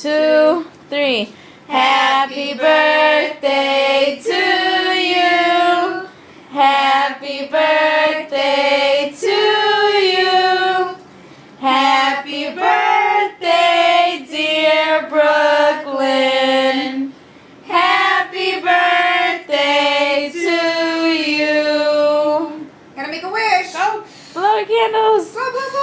two, three. Happy birthday to you. Happy birthday to you. Happy birthday, dear Brooklyn. Happy birthday to you. Gotta make a wish. Go. Blow the candles. Blow, blow, blow.